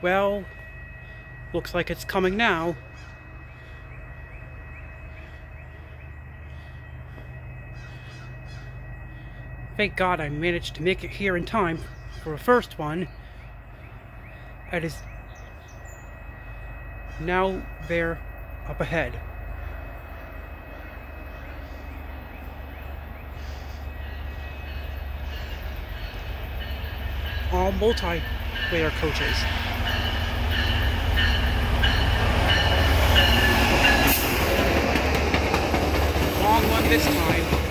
Well, looks like it's coming now. Thank God I managed to make it here in time for a first one. It is now there up ahead. All multi-player coaches. this time.